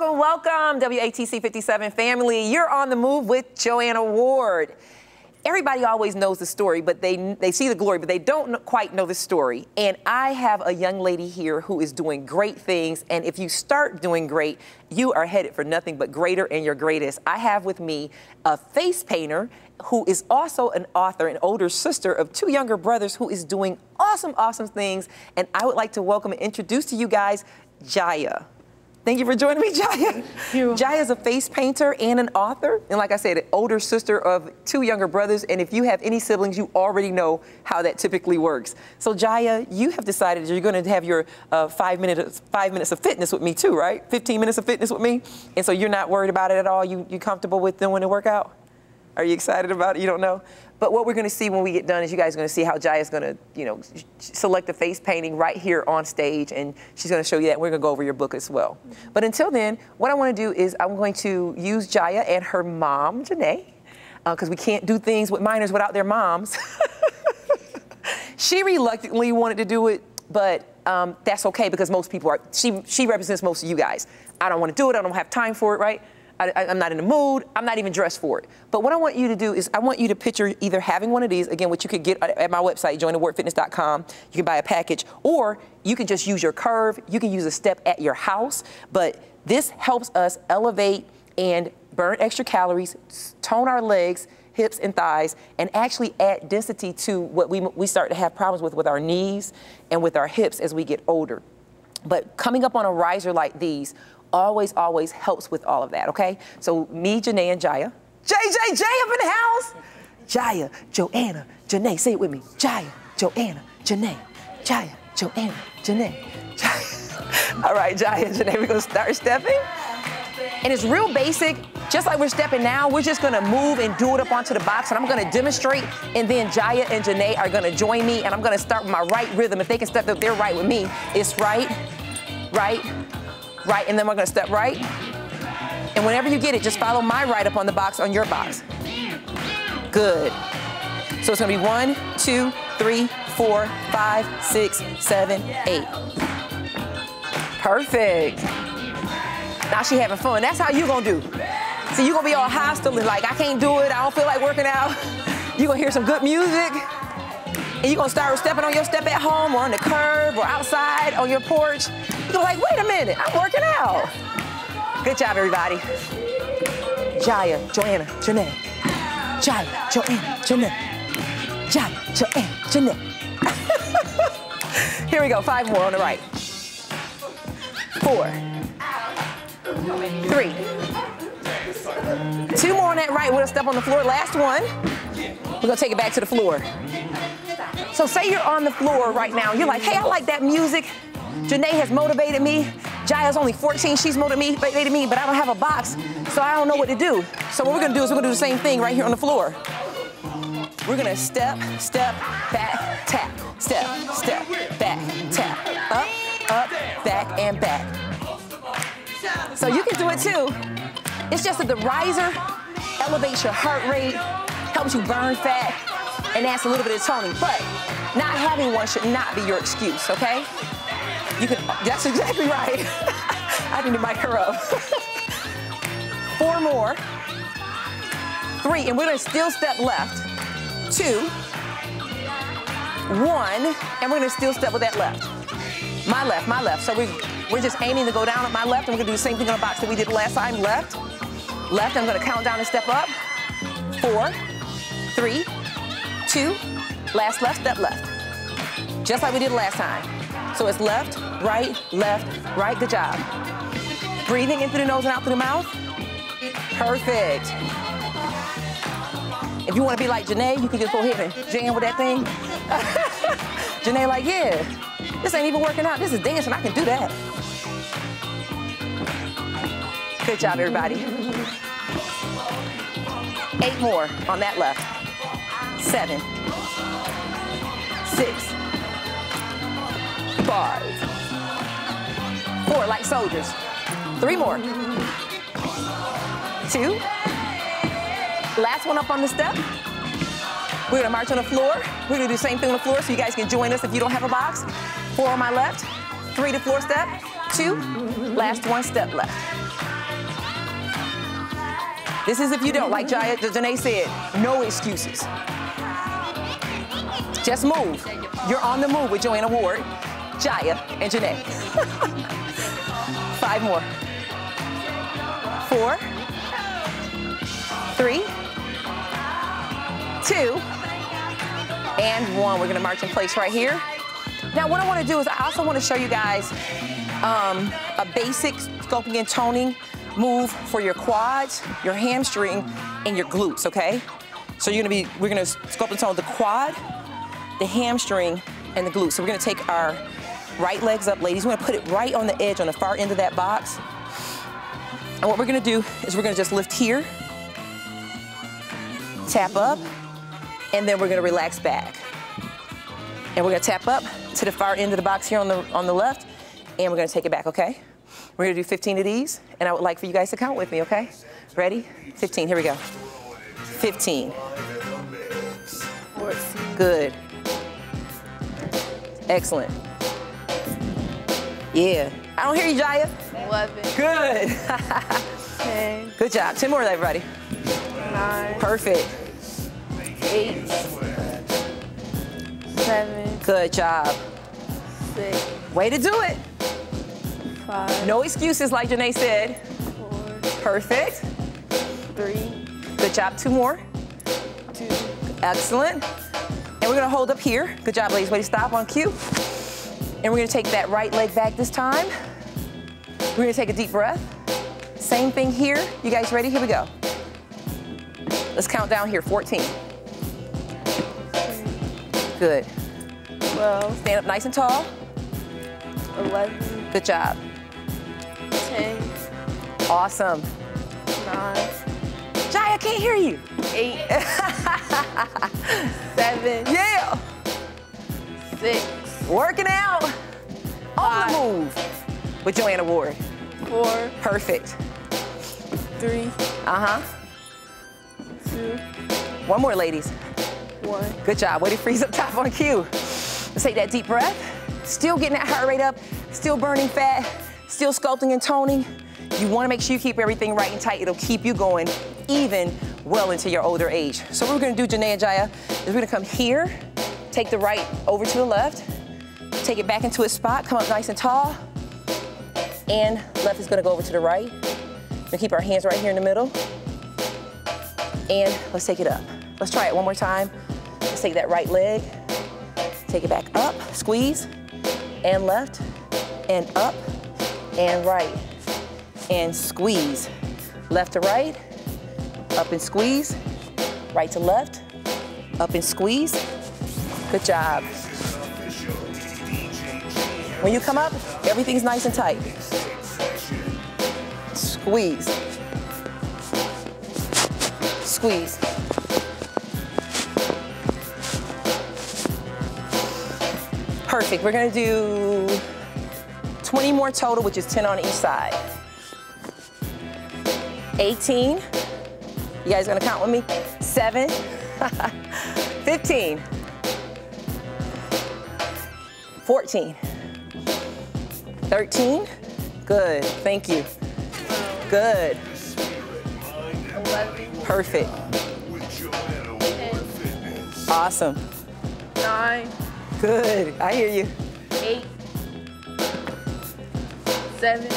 welcome, welcome, WATC 57 family. You're on the move with Joanna Ward. Everybody always knows the story, but they they see the glory, but they don't quite know the story. And I have a young lady here who is doing great things. And if you start doing great, you are headed for nothing but greater and your greatest. I have with me a face painter who is also an author, an older sister of two younger brothers who is doing awesome, awesome things. And I would like to welcome and introduce to you guys Jaya. Thank you for joining me, Jaya. Jaya is a face painter and an author. And like I said, an older sister of two younger brothers. And if you have any siblings, you already know how that typically works. So Jaya, you have decided you're going to have your uh, five, minutes, five minutes of fitness with me too, right? 15 minutes of fitness with me. And so you're not worried about it at all? You, you comfortable with doing the workout? Are you excited about it? You don't know? But what we're going to see when we get done is you guys are going to see how Jaya is going to, you know, select the face painting right here on stage, and she's going to show you that. We're going to go over your book as well. But until then, what I want to do is I'm going to use Jaya and her mom, Janae, because uh, we can't do things with minors without their moms. she reluctantly wanted to do it, but um, that's okay because most people are. She she represents most of you guys. I don't want to do it. I don't have time for it, right? I, am not in the mood. I'm not even dressed for it. But what I want you to do is I want you to picture either having one of these, again, which you could get at my website, jointhewordfitness.com. You can buy a package, or you can just use your curve. You can use a step at your house. But this helps us elevate and burn extra calories, tone our legs, hips and thighs, and actually add density to what we, we start to have problems with with our knees and with our hips as we get older. But coming up on a riser like these always, always helps with all of that, okay? So me, Janae, and Jaya. JJ, Jay up in the house. Jaya, Joanna, Janae, say it with me. Jaya, Joanna, Janae. Jaya, Joanna, Janae. Jaya. All right, Jaya Janae, we're gonna start stepping. And it's real basic, just like we're stepping now, we're just gonna move and do it up onto the box and I'm gonna demonstrate and then Jaya and Janae are gonna join me and I'm gonna start with my right rhythm. If they can step up there right with me, it's right, right, right, and then we're gonna step right. And whenever you get it, just follow my right up on the box on your box. Good. So it's gonna be one, two, three, four, five, six, seven, eight. Perfect. Now she having fun. That's how you gonna do. So you gonna be all hostile and like, I can't do it, I don't feel like working out. You gonna hear some good music, and you gonna start stepping on your step at home or on the curb or outside on your porch. You're like, wait a minute, I'm working out. Good job, everybody. Jaya, Joanna, Janae. Jaya, Joanna, Janae. Jaya, Joanna, Janae. Here we go, five more on the right. Four. Three. Two more on that right with a step on the floor. Last one. We're gonna take it back to the floor. So say you're on the floor right now. You're like, hey, I like that music. Janae has motivated me. Jaya's only 14, she's motivated me, but I don't have a box, so I don't know what to do. So what we're gonna do is we're gonna do the same thing right here on the floor. We're gonna step, step, back, tap, step, step, back, tap, up, up, back, and back. So you can do it too. It's just that the riser elevates your heart rate, helps you burn fat, and adds a little bit of toning. But not having one should not be your excuse, okay? You can, that's exactly right. I need to mic her up. Four more. Three, and we're gonna still step left. Two, one, and we're gonna still step with that left. My left, my left. So we, we're just aiming to go down at my left, and we're gonna do the same thing on the box that we did last time. Left, left, I'm gonna count down and step up. Four, three, two, last left, step left. Just like we did last time. So it's left, right, left, right. Good job. Breathing in through the nose and out through the mouth. Perfect. If you want to be like Janae, you can just go ahead and jam with that thing. Janae like, yeah, this ain't even working out. This is dancing. I can do that. Good job, everybody. Eight more on that left. Seven. Six four, like soldiers. Three more. Two. Last one up on the step. We're gonna march on the floor. We're gonna do the same thing on the floor so you guys can join us if you don't have a box. Four on my left, three to floor step, two, last one step left. This is if you don't. Like Jaya, Janae said, no excuses. Just move. You're on the move with Joanna Ward, Jaya, and Janae. Five more. Four. Three. Two. And one. We're gonna march in place right here. Now what I wanna do is I also wanna show you guys um, a basic sculpting and toning move for your quads, your hamstring, and your glutes, okay? So you're gonna be, we're gonna sculpt and tone the quad, the hamstring, and the glutes. So we're gonna take our right legs up, ladies. We're gonna put it right on the edge, on the far end of that box. And what we're gonna do is we're gonna just lift here, tap up, and then we're gonna relax back. And we're gonna tap up to the far end of the box here on the, on the left, and we're gonna take it back, okay? We're gonna do 15 of these, and I would like for you guys to count with me, okay? Ready? 15, here we go. 15. Good. Excellent. Yeah. I don't hear you, Jaya. 11, Good. 10, Good job. 10 more, everybody. 9, Perfect. 8, 7, Good job. 6, Way to do it. 5, No excuses, like Janae said. 4, Perfect. 3, Good job. Two more. 2, Excellent. And we're gonna hold up here. Good job, ladies. Way to stop on cue. And we're gonna take that right leg back this time. We're gonna take a deep breath. Same thing here. You guys ready? Here we go. Let's count down here. 14. Good. 12, Stand up nice and tall. 11, Good job. 10, Awesome. 9, Jai, I can't hear you. 8, 7, Yeah. 6, Working out. On the move with Joanna Ward. 4, Perfect. 3, Uh-huh. 2, One more, ladies. 1. Good job. Way to freeze up top on cue. Let's take that deep breath. Still getting that heart rate up, still burning fat, still sculpting and toning. You want to make sure you keep everything right and tight. It'll keep you going even well into your older age. So what we're going to do, Janae and Jaya, is we're going to come here, take the right over to the left, take it back into its spot, come up nice and tall, and left is going to go over to the right. We'll keep our hands right here in the middle. And let's take it up. Let's try it one more time. Let's take that right leg, take it back up, squeeze, and left, and up, and right, and squeeze. Left to right, up and squeeze, right to left, up and squeeze. Good job. When you come up, everything's nice and tight. Squeeze. Squeeze. Perfect. We're gonna do 20 more total, which is 10 on each side. 18. You guys gonna count with me? Seven. 15. 14. 13. Good. Thank you. Good. Perfect. Awesome. 9, Good. I hear you. 8, 7,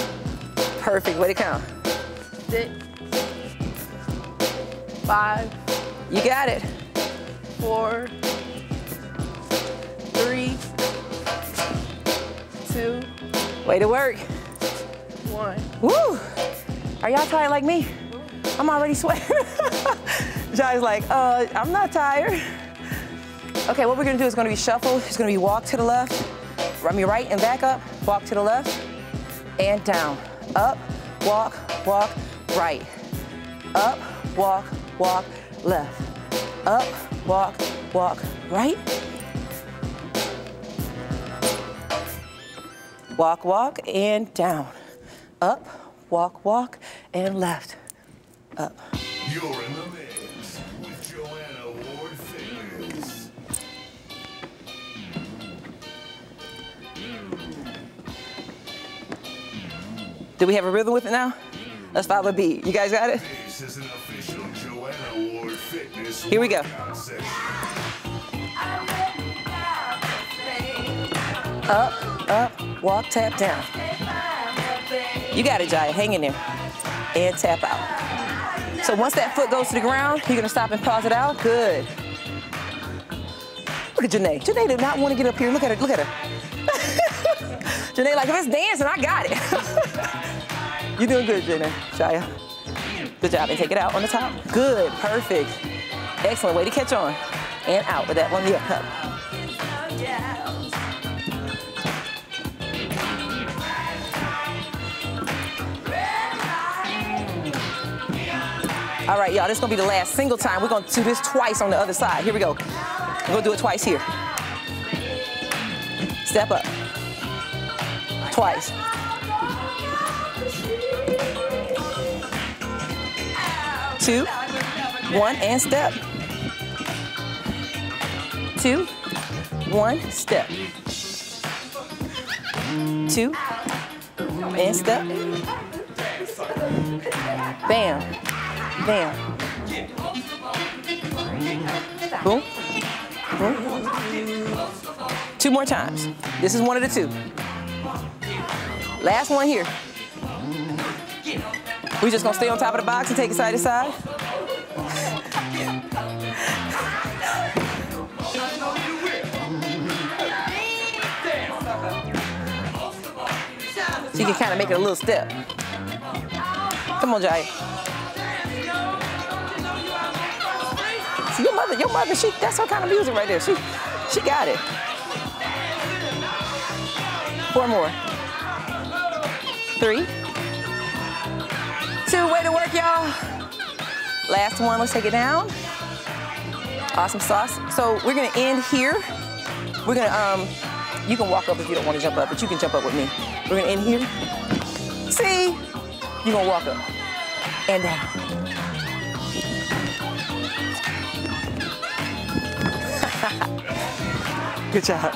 Perfect. Way to count. 6, 5, You got it. 4, Way to work. 1. Woo! Are y'all tired like me? I'm already sweating. Jai's like, uh, I'm not tired. Okay, what we're gonna do is gonna be shuffle. It's gonna be walk to the left, run me right and back up, walk to the left, and down. Up, walk, walk, right. Up, walk, walk, left. Up, walk, walk, right. Walk, walk, and down. Up, walk, walk, and left. Up. You're in the mix with Joanna Ward Fitness. Do we have a rhythm with it now? Let's follow the beat. You guys got it? This is an official Joanna Ward Fitness Here we go. Up, up, walk, tap down. You got it, Jaya. Hang in there. And tap out. So once that foot goes to the ground, you're gonna stop and pause it out. Good. Look at Janae. Janae did not want to get up here. Look at her. Look at her. Janae, like if it's dancing, I got it. You're doing good, Janae. Jaya. Good job. And take it out on the top. Good. Perfect. Excellent. Way to catch on. And out with that one. Yeah. All right, y'all, this is gonna be the last single time. We're gonna do this twice on the other side. Here we go. We're gonna do it twice here. Step up. Twice. Two, one, and step. Two, one, step. Two, and step. Bam. Boom. Boom. Two more times. This is one of the two. Last one here. We just gonna stay on top of the box and take it side to side. So you can kind of make it a little step. Come on, Jai. Mother, your mother, she that's her kind of music right there. She she got it. Four more. Three. Two, way to work, y'all. Last one, let's take it down. Awesome sauce. So we're gonna end here. We're gonna, um, you can walk up if you don't wanna jump up, but you can jump up with me. We're gonna end here. See? You're gonna walk up and down. Good job.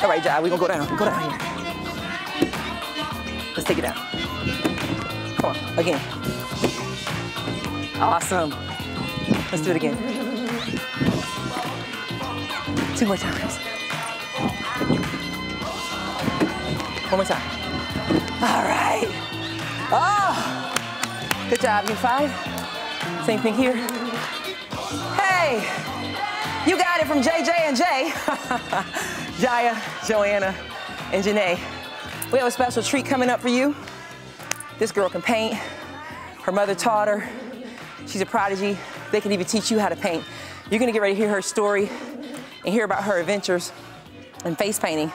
All right, Jai, we're gonna go down. Go down here. Let's take it down. Come on, again. Awesome. Let's do it again. Two more times. One more time. All right. Oh, good job, you five. Same thing here. Hey, you got it from JJ and Jay. Jaya, Joanna, and Janae. We have a special treat coming up for you. This girl can paint. Her mother taught her. She's a prodigy. They can even teach you how to paint. You're gonna get ready to hear her story and hear about her adventures in face painting.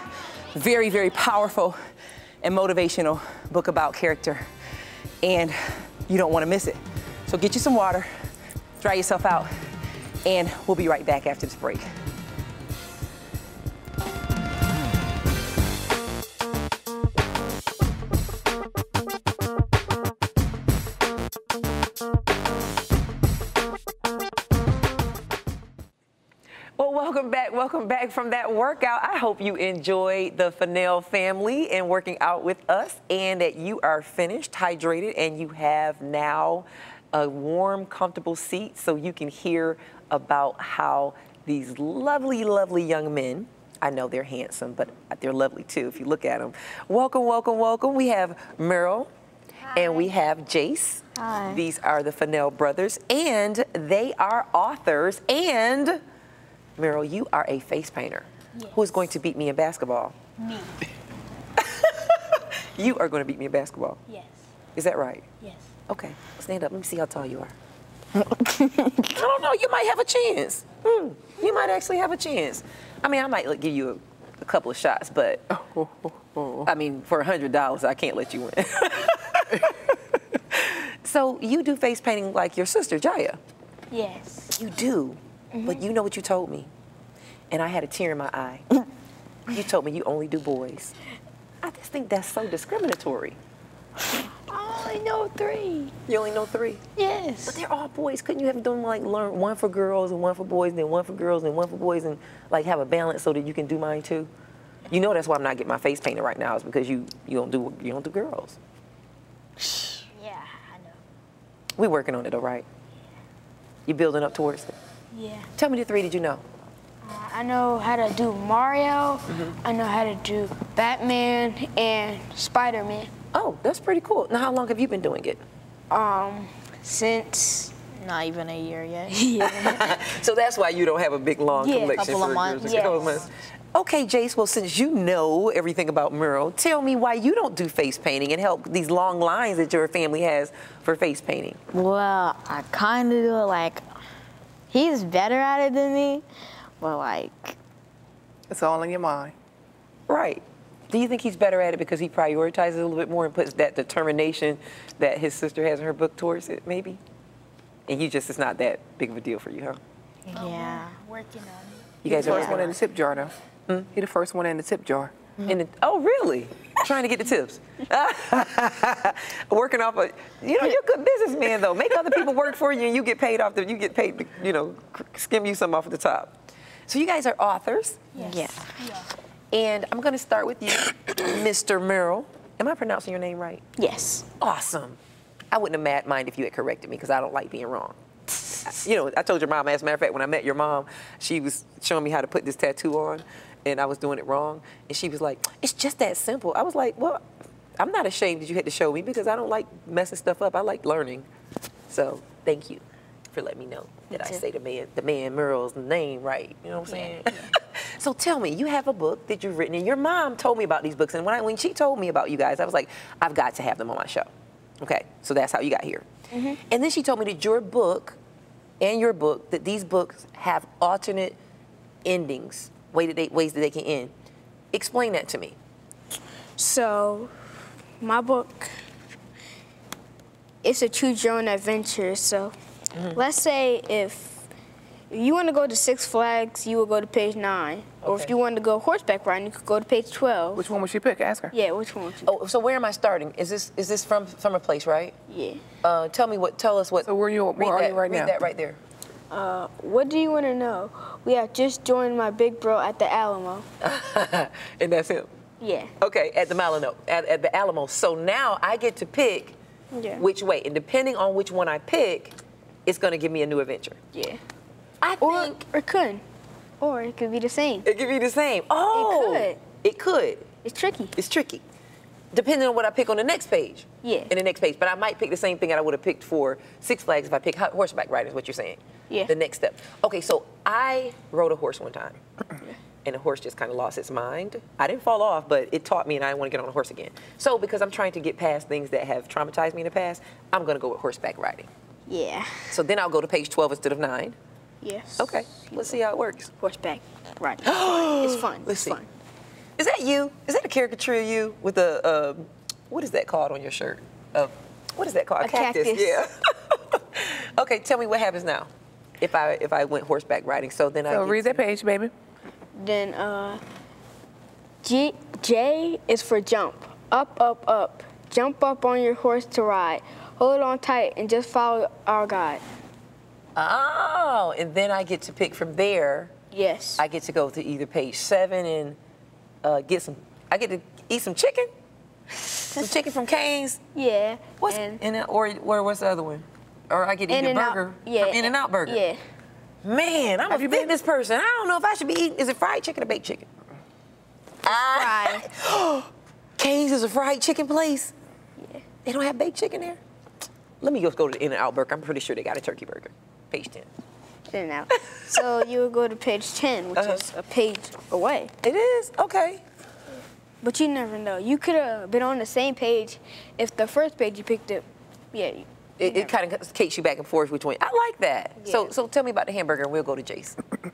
Very, very powerful and motivational book about character. And you don't wanna miss it. So get you some water, dry yourself out, and we'll be right back after this break. Back. From that workout. I hope you enjoyed the Fennell family and working out with us and that you are finished, hydrated, and you have now a warm, comfortable seat so you can hear about how these lovely, lovely young men. I know they're handsome, but they're lovely too if you look at them. Welcome, welcome, welcome. We have Meryl and we have Jace. Hi. These are the Fennell brothers, and they are authors. And Meryl, you are a face painter. Who's going to beat me in basketball? Me. You are going to beat me in basketball. Yes. Is that right? Yes. Okay, stand up. Let me see how tall you are. I don't know. You might have a chance. Hmm, you might actually have a chance. I mean, I might like, give you a, a couple of shots, but I mean, for a hundred dollars, I can't let you win. so you do face painting like your sister Jaya. Yes. You do, Mm-hmm. but you know what you told me, and I had a tear in my eye. you told me you only do boys. I just think that's so discriminatory. Oh, only know three. You only know three. Yes. But they're all boys. Couldn't you have done like learn one for girls and one for boys, and then one for girls and one for boys, and like have a balance so that you can do mine too? You know that's why I'm not getting my face painted right now is because you you don't do you don't do girls. Yeah, I know. We working on it, all right? You building up towards it. Yeah. Tell me the three did you know? Uh, I know how to do Mario. I know how to do Batman and Spider Man. Oh, that's pretty cool. Now, how long have you been doing it? Um, since Not even a year yet. yeah, So that's why you don't have a big long Yeah, collection couple of for months. years ago. Yes. Okay, Jace. Well, since you know everything about mural, tell me why you don't do face painting and help these long lines that your family has for face painting. well, I kind of do it like he's better at it than me, but like It's all in your mind. Right. Do you think he's better at it because he prioritizes a little bit more and puts that determination that his sister has in her book towards it, maybe? And you just, it's not that big of a deal for you, huh? Oh, yeah. working on it. You guys are the are first one in the tip jar, though. Hmm? He the first one in the tip jar. in the, oh, really? Trying to get the tips. Working off of, you know, you're a good businessman, though. Make other people work for you and you get paid off the, you get paid, to, you know, skim you some off at the top. So you guys are authors. Yes. Yeah. And I'm going to start with you, Mr. Merrill. Am I pronouncing your name right? Yes. Awesome. I wouldn't have mad mind if you had corrected me because I don't like being wrong. You know, I told your mom, as a matter of fact, when I met your mom, she was showing me how to put this tattoo on, and I was doing it wrong. And she was like, it's just that simple. I was like, well, I'm not ashamed that you had to show me because I don't like messing stuff up. I like learning. So thank you for letting me know that I say the man, the man Merle's name right. You know what I'm saying? so tell me, you have a book that you've written, and your mom told me about these books. And when, I, when she told me about you guys, I was like, I've got to have them on my show. Okay, so that's how you got here. Mm-hmm. And then she told me that your book and your book, that these books have alternate endings, way that they, ways that they can end. Explain that to me. So, my book, it's a choose your own adventure. So, let's say if you want to go to Six Flags, you will go to page nine. Or if you want to go horseback riding, you could go to page 12. Which one would she pick? Ask her. yeah, which one? would you- Oh, so where am I starting? Is this is this from from a place, right? Yeah. Uh, tell me what. Tell us what. So where you- where read are you that, right read now? that right there. Uh, what do you want to know? We have just joined my big bro at the Alamo. and that's him. Yeah. Okay, at the Malino, at, at the Alamo. So now I get to pick Yeah. which way, and depending on which one I pick, it's going to give me a new adventure. Yeah. I Or, think or it could. Or it could be the same. it could be the same. Oh, It could. It could. It's tricky. It's tricky. Depending on what I pick on the next page. Yeah. In the next page. But I might pick the same thing that I would have picked for Six Flags if I pick horseback riding, is what you're saying. Yeah. The next step. Okay, so I rode a horse one time. And the horse just kind of lost its mind. I didn't fall off, but it taught me, and I didn't want to get on a horse again. So, because I'm trying to get past things that have traumatized me in the past, I'm going to go with horseback riding. Yeah. So then I'll go to page 12 instead of 9. Yes. Okay, let's see how it works. Horseback riding. it's fun. Let's It's see. fun. Is that you? Is that a caricature of you with a, um, what is that called on your shirt? Uh, what is that called? A cactus. Yeah. okay, tell me what happens now if I if I went horseback riding. So then I So read that page, baby. Then uh, G, J is for jump. Up, up, up. Jump up on your horse to ride. Hold on tight and just follow our guide. Oh, and then I get to pick from there. Yes. I get to go to either page seven and uh, get some. I get to eat some chicken. Some chicken from Cane's. yeah. What's and, in it? Or where? What's the other one? Or I could eat a burger Yeah. from In-N-Out Burger. Yeah. Man, I'm Have a you been? person. I don't know if I should be eating. Is it fried chicken or baked chicken? Fried. Cane's is a fried chicken place. Yeah. They don't have baked chicken there. Let me just go to the In-N-Out Burger. I'm pretty sure they got a turkey burger. Page ten. In and out. so you would go to page 10, which Uh-huh. is a page away. It is okay. But you never know. You could have been on the same page if the first page you picked up. Yeah. You- It, it kind of takes you back and forth between. I like that. So Yeah. so tell me about the hamburger and we'll go to Jace.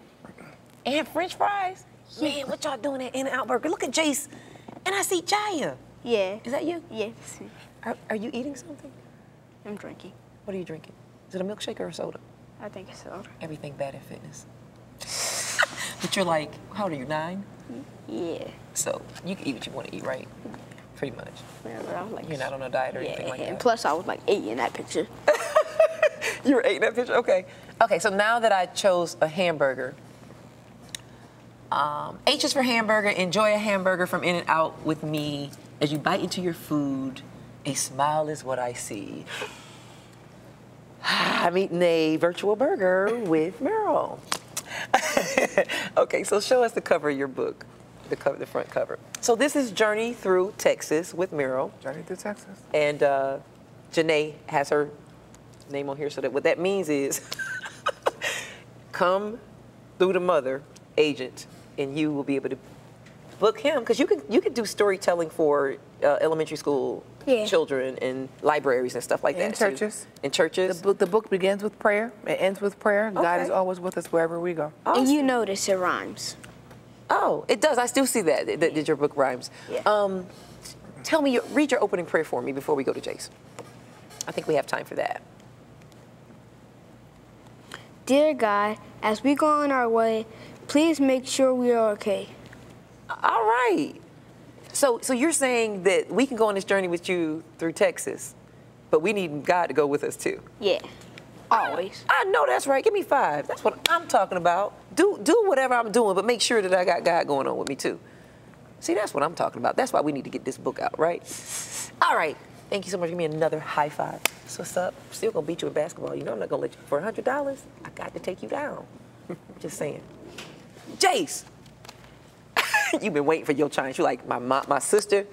and French fries. Man, what y'all doing at In-N-Out Burger? Look at Jace, and I see Jaya. Yeah. Is that you? Yes. Are, are you eating something? I'm drinking. What are you drinking? Is it a milkshake or a soda? I think it's soda. Everything bad in fitness. but you're like, how old are you? Nine. Yeah. So you can eat what you want to eat, right? Mm-hmm. Pretty much. Yeah, but I was like, You're not on a diet or anything like and that. And plus I was like eight in that picture. You were eight in that picture? Okay. Okay, so now that I chose a hamburger, um, H is for hamburger. Enjoy a hamburger from In and Out with me. As you bite into your food, a smile is what I see. I'm eating a virtual burger with Meryl. okay, so show us the cover of your book, the cover, the front cover. So this is Journey Through Texas with Miro. Journey through Texas. And uh, Janae has her name on here, so that what that means is come through the mother agent, and you will be able to book him because you can you can do storytelling for uh, elementary school Yeah. children and libraries and stuff like In that. too. churches. In churches. The book, the book begins with prayer. It ends with prayer. God is always with us wherever we go. Awesome. And you notice it rhymes. Oh, it does. I still see that. That, that your book rhymes. Yeah. Um, tell me, your, read your opening prayer for me before we go to Jace. I think we have time for that. Dear God, as we go on our way, please make sure we are okay. All right. So, so you're saying that we can go on this journey with you through Texas, but we need God to go with us too. Yeah. Always. I know that's right. Give me five. That's what I'm talking about. Do do whatever I'm doing, but make sure that I got God going on with me too. See, that's what I'm talking about. That's why we need to get this book out, right? All right. Thank you so much. Give me another high five. So what's up? Still gonna beat you in basketball. You know I'm not gonna let you for hundred dollars. I got to take you down. Just saying. Jace, you've been waiting for your chance. You like my mom, my sister.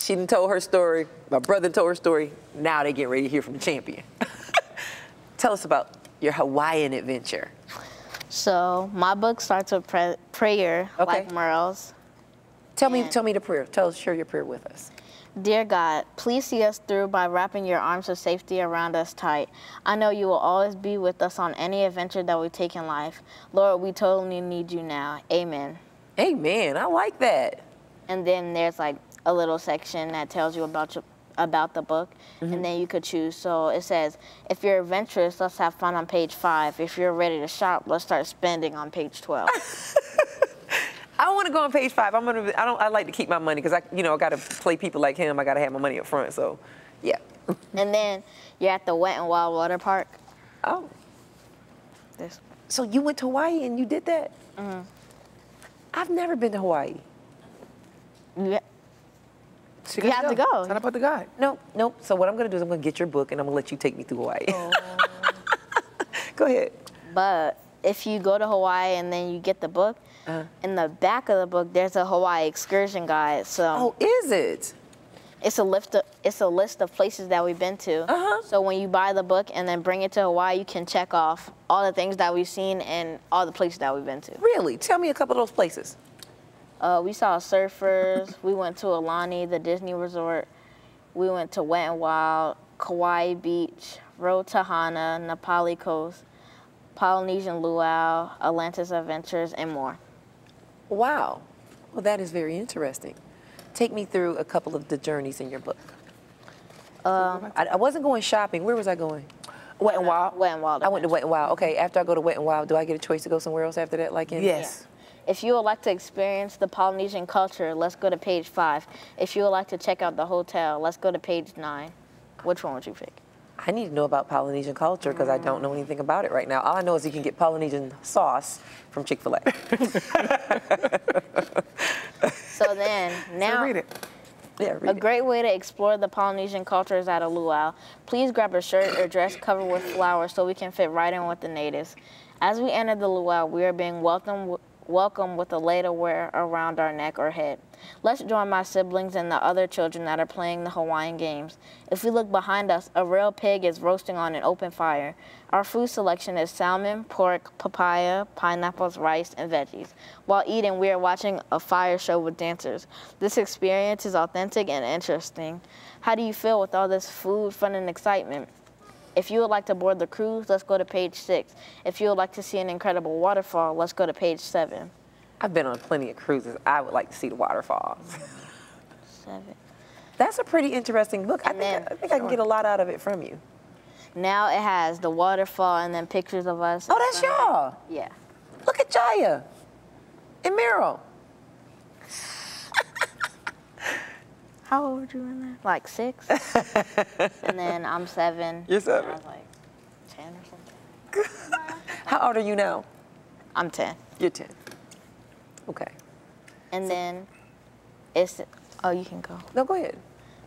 She done told her story. My brother told her story. Now they get ready to hear from the champion. Tell us about your Hawaiian adventure. So my book starts with pre- prayer, Okay. like Merle's. Tell me, tell me the prayer. Tell us, share your prayer with us. Dear God, please see us through by wrapping your arms of safety around us tight. I know you will always be with us on any adventure that we take in life. Lord, we totally need you now. Amen. Amen. I like that. And then there's like a little section that tells you about your, about the book, and then you could choose. So it says, if you're adventurous, let's have fun on page five. If you're ready to shop, let's start spending on page twelve. I want to go on page five. I'm gonna. I don't. I like to keep my money because I, you know, I got to play people like him. I got to have my money up front. So, yeah. and then you're at the Wet and Wild Water Park. Oh, This so you went to Hawaii and you did that? Mm. I've never been to Hawaii. you, She You got have to go. Sign up with the guide. Nope, nope. So what I'm gonna do is I'm gonna get your book and I'm gonna let you take me through Hawaii. go ahead. But if you go to Hawaii and then you get the book, Uh-huh. in the back of the book there's a Hawaii excursion guide. So Oh, is it? it's a list of it's a list of places that we've been to. Uh-huh. So when you buy the book and then bring it to Hawaii, you can check off all the things that we've seen and all the places that we've been to. Really? Tell me a couple of those places. Uh, we saw surfers. we went to Aulani, the Disney resort. We went to Wet and Wild, Kauai Beach, Rotahana, Napali Coast, Polynesian Luau, Atlantis Adventures, and more. Wow. Well, that is very interesting. Take me through a couple of the journeys in your book. Um, I, I wasn't going shopping. Where was I going? Wet and Wild. Wet and Wild I went to Adventures. Wet and Wild. Okay, after I go to Wet and Wild, do I get a choice to go somewhere else after that? Like in Yes. If you would like to experience the Polynesian culture, let's go to page five. If you would like to check out the hotel, let's go to page nine. Which one would you pick? I need to know about Polynesian culture because I don't know anything about it right now. All I know is you can get Polynesian sauce from Chick Fil A. So then, now. So read it. yeah, A it. great way to explore the Polynesian culture is at a luau. Please grab a shirt or dress covered with flowers so we can fit right in with the natives. As we enter the luau, we are being welcomed welcome with a ladle wear around our neck or head. Let's join my siblings and the other children that are playing the Hawaiian games. If we look behind us, a real pig is roasting on an open fire. Our food selection is salmon, pork, papaya, pineapples, rice, and veggies. While eating, we are watching a fire show with dancers. This experience is authentic and interesting. How do you feel with all this food, fun, and excitement? If you would like to board the cruise, let's go to page six. If you would like to see an incredible waterfall, let's go to page seven. I've been on plenty of cruises. I would like to see the waterfalls. Seven. That's a pretty interesting book. I think, then- I, think I can get a lot out of it from you. Now it has the waterfall and then pictures of us. Oh, that's y'all. Yeah. Look at Jaya and Meryl. How old were you in there? Like six. and then I'm seven. You're seven. I was like ten or something. How old are you now? I'm ten. You're 10. Okay. And then it's oh you can go. No, go ahead.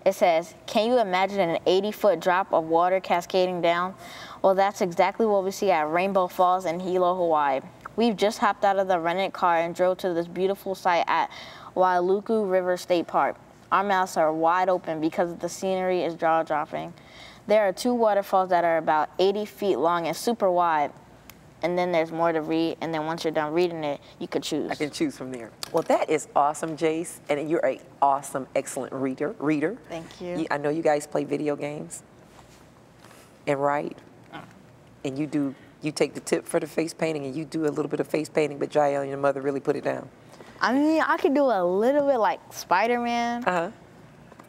It says, Can you imagine an 80 foot drop of water cascading down? Well, that's exactly what we see at Rainbow Falls in Hilo, Hawaii. We've just hopped out of the rented car and drove to this beautiful site at Wailuku River State Park. Our mouths are wide open because the scenery is jaw dropping. There are two waterfalls that are about 80 feet long and super wide. And then there's more to read, and then once you're done reading it, you could choose. I can choose from there. Well, that is awesome, Jace, and you're a awesome, excellent reader. Reader. Thank you. I know you guys play video games and write, and you do. You take the tip for the face painting, and you do a little bit of face painting, but Jaya and your mother really put it down. I mean, I could do a little bit like Spider Man. Uh huh.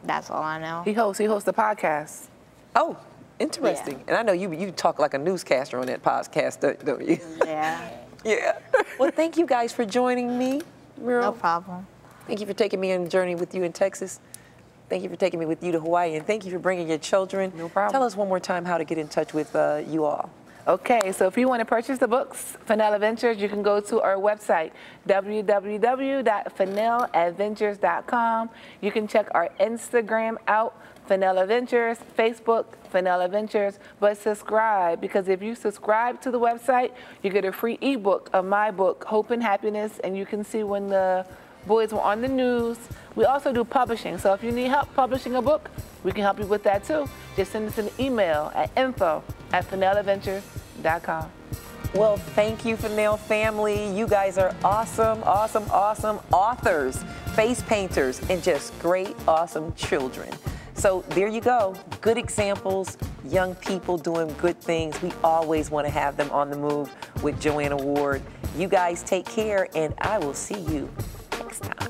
That's all I know. He hosts. He hosts the podcast. Oh, interesting. And I know you you talk like a newscaster on that podcast, don't- you? Yeah. yeah. Well, thank you guys for joining me. No problem. Thank you for taking me on a journey with you in Texas. Thank you for taking me with you to Hawaii, and thank you for bringing your children. No problem. Tell us one more time how to get in touch with uh, you all. Okay, so if you want to purchase the books, Fennell Adventures, you can go to our website, www.fenneladventures.com. You can check our Instagram out, Fennell Adventures, Facebook, Fennell Adventures, but subscribe because if you subscribe to the website, you get a free ebook of my book, Hope and Happiness, and you can see when the boys were on the news. We also do publishing, so if you need help publishing a book, we can help you with that too. Just send us an email at info at FennellAdventures.com. Well, thank you, Fennell family. You guys are awesome, awesome, awesome authors, face painters, and just great, awesome children. So there you go. Good examples, young people doing good things. We always want to have them on the move with Joanna Ward. You guys take care, and I will see you next time.